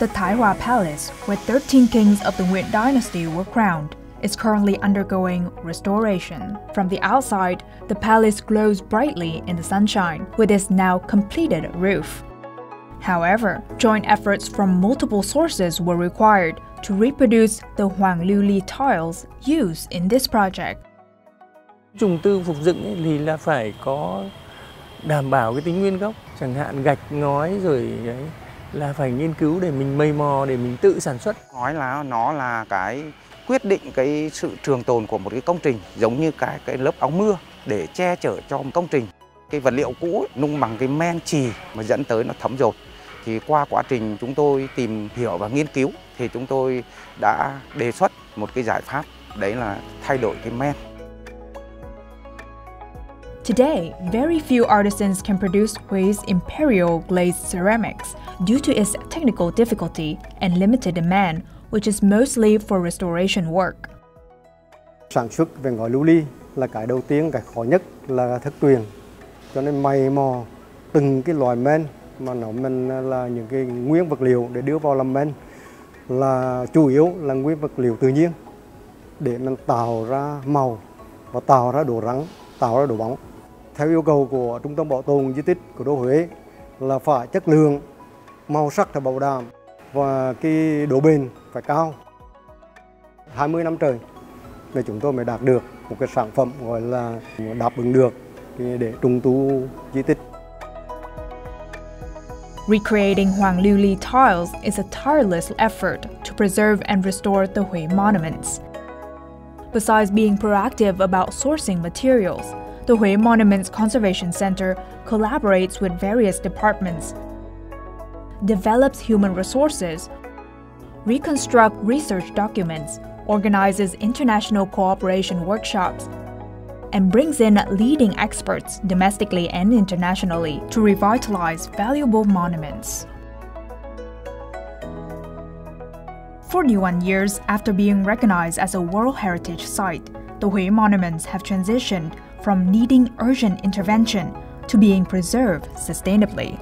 The Taihua Palace, where 13 kings of the Nguyen dynasty were crowned, is currently undergoing restoration. From the outside, the palace glows brightly in the sunshine with its now completed roof. However, joint efforts from multiple sources were required to reproduce the Huang Li tiles used in this project. Trùng tư phục dựng thì là phải có đảm bảo cái tính nguyên gốc, chẳng hạn gạch ngói rồi đấy là phải nghiên cứu để mình mây mò để mình tự sản xuất. Ngói là nó là cái quyết định cái sự trường tồn của một cái công trình giống như cái cái lớp áo mưa để che chở cho một công trình. Cái vật liệu cũ ấy, nung bằng cái men chì mà dẫn tới nó thấm dột. Thì qua quá trình chúng tôi tìm hiểu và nghiên cứu thì chúng tôi đã đề xuất một cái giải pháp đấy là thay đổi cái men. Today, very few artisans can produce Hui's imperial glazed ceramics due to its technical difficulty and limited demand, which is mostly for restoration work. Sản xuất về ngói lưu ly là cái đầu tiên, cái khó nhất là thất truyền. Cho nên mày mò từng cái loại men mà nó mình là những cái nguyên vật liệu để đưa vào làm men là chủ yếu là nguyên vật liệu tự nhiên để mình tạo ra màu và tạo ra độ rắn, tạo ra độ bóng. Theo yêu cầu của Trung tâm Bảo tồn di tích của đô Huế là phải chất lượng, màu sắc phải bảo đảm và cái độ bền phải cao. 20 năm trời để chúng tôi mới đạt được một cái sản phẩm gọi là đáp ứng được để trùng tu di tích. Recreating Hoàng Lưu Li tiles is a tireless effort to preserve and restore the Hui monuments. Besides being proactive about sourcing materials, the Hui Monuments Conservation Center collaborates with various departments, develops human resources, reconstructs research documents, organizes international cooperation workshops, and brings in leading experts domestically and internationally to revitalize valuable monuments. 41 years after being recognized as a World Heritage Site, the Hui monuments have transitioned from needing urgent intervention to being preserved sustainably.